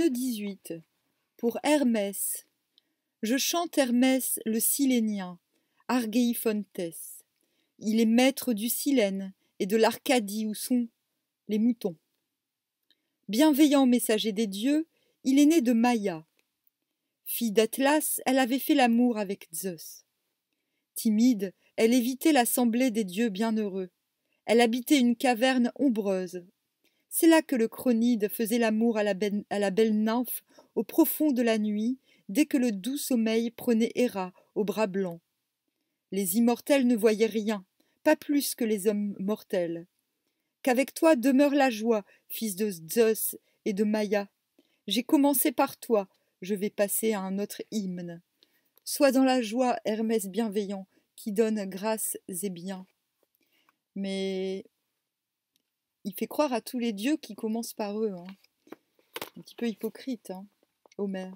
Nœud 18. Pour Hermès. Je chante Hermès le Silénien, Argeiphontes. Il est maître du Silène et de l'Arcadie où sont les moutons. Bienveillant messager des dieux, il est né de Maïa. Fille d'Atlas, elle avait fait l'amour avec Zeus. Timide, elle évitait l'assemblée des dieux bienheureux. Elle habitait une caverne ombreuse. C'est là que le chronide faisait l'amour à, la belle nymphe au profond de la nuit, dès que le doux sommeil prenait Héra au bras blanc. Les immortels ne voyaient rien, pas plus que les hommes mortels. Qu'avec toi demeure la joie, fils de Zeus et de Maïa. J'ai commencé par toi, je vais passer à un autre hymne. Sois dans la joie, Hermès bienveillant, qui donne grâce et bien. Mais il fait croire à tous les dieux qui commencent par eux. Hein. Un petit peu hypocrite, hein, Homère.